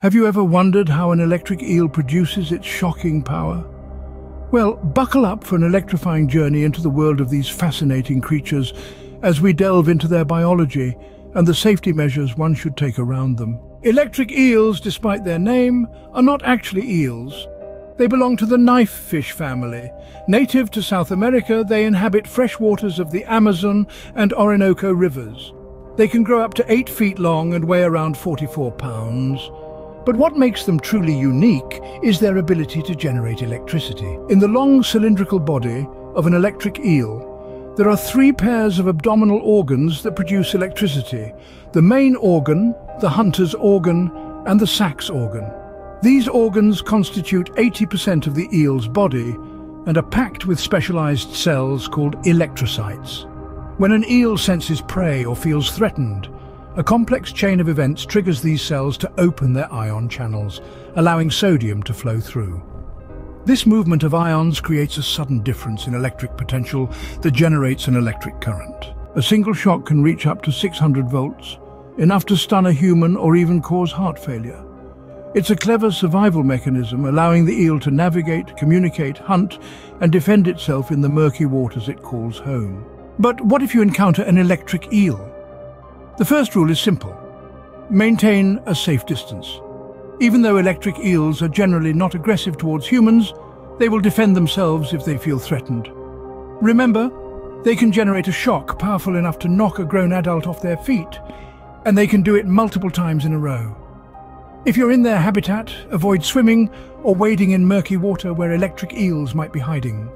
Have you ever wondered how an electric eel produces its shocking power? Well, buckle up for an electrifying journey into the world of these fascinating creatures as we delve into their biology and the safety measures one should take around them. Electric eels, despite their name, are not actually eels. They belong to the knife fish family. Native to South America, they inhabit fresh waters of the Amazon and Orinoco rivers. They can grow up to 8 feet long and weigh around 44 pounds. But what makes them truly unique is their ability to generate electricity. In the long cylindrical body of an electric eel, there are three pairs of abdominal organs that produce electricity. The main organ, the hunter's organ, and the Sachs organ. These organs constitute 80% of the eel's body and are packed with specialized cells called electrocytes. When an eel senses prey or feels threatened, a complex chain of events triggers these cells to open their ion channels, allowing sodium to flow through. This movement of ions creates a sudden difference in electric potential that generates an electric current. A single shock can reach up to 600 volts, enough to stun a human or even cause heart failure. It's a clever survival mechanism allowing the eel to navigate, communicate, hunt and defend itself in the murky waters it calls home. But what if you encounter an electric eel? The first rule is simple. Maintain a safe distance. Even though electric eels are generally not aggressive towards humans, they will defend themselves if they feel threatened. Remember, they can generate a shock powerful enough to knock a grown adult off their feet, and they can do it multiple times in a row. If you're in their habitat, avoid swimming or wading in murky water where electric eels might be hiding.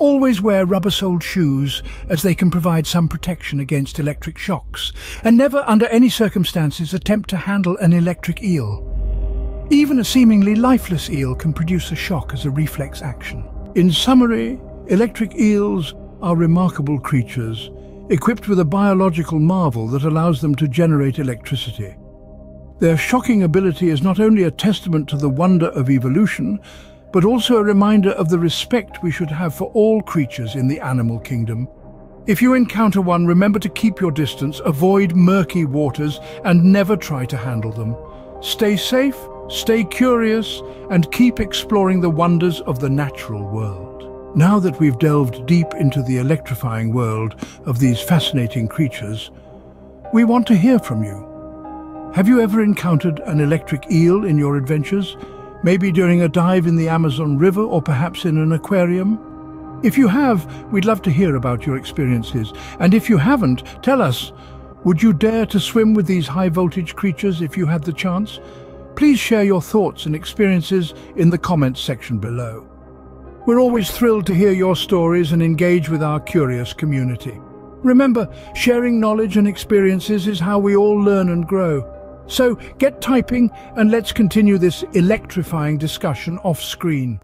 Always wear rubber-soled shoes as they can provide some protection against electric shocks, and never under any circumstances attempt to handle an electric eel. Even a seemingly lifeless eel can produce a shock as a reflex action. In summary, electric eels are remarkable creatures, equipped with a biological marvel that allows them to generate electricity. Their shocking ability is not only a testament to the wonder of evolution, but also a reminder of the respect we should have for all creatures in the animal kingdom. If you encounter one, remember to keep your distance, avoid murky waters, and never try to handle them. Stay safe, stay curious, and keep exploring the wonders of the natural world. Now that we've delved deep into the electrifying world of these fascinating creatures, we want to hear from you. Have you ever encountered an electric eel in your adventures? Maybe during a dive in the Amazon River or perhaps in an aquarium? If you have, we'd love to hear about your experiences. And if you haven't, tell us, would you dare to swim with these high-voltage creatures if you had the chance? Please share your thoughts and experiences in the comments section below. We're always thrilled to hear your stories and engage with our curious community. Remember, sharing knowledge and experiences is how we all learn and grow. So get typing and let's continue this electrifying discussion off screen.